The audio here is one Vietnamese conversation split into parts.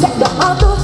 sẽ đỏ tôi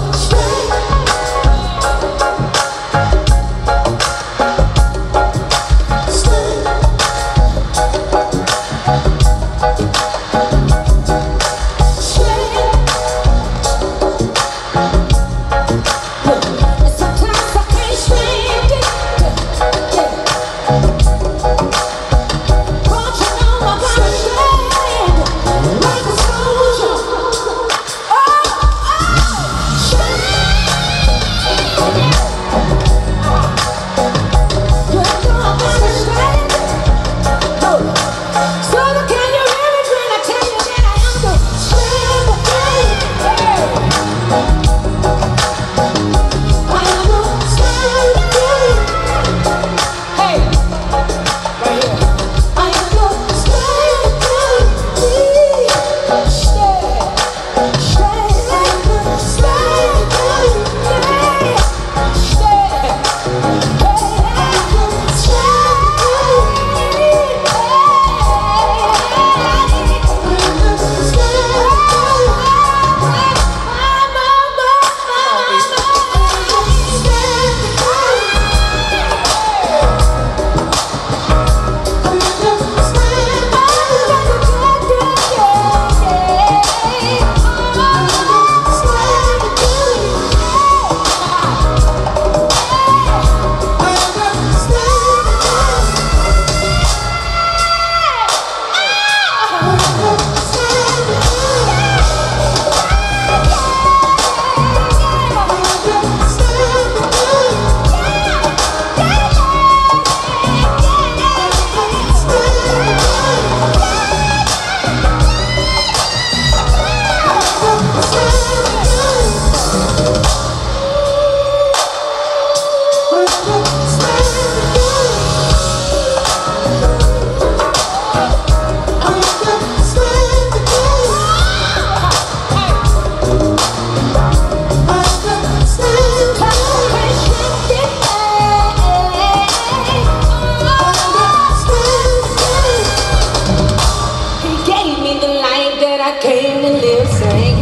beleza, hein?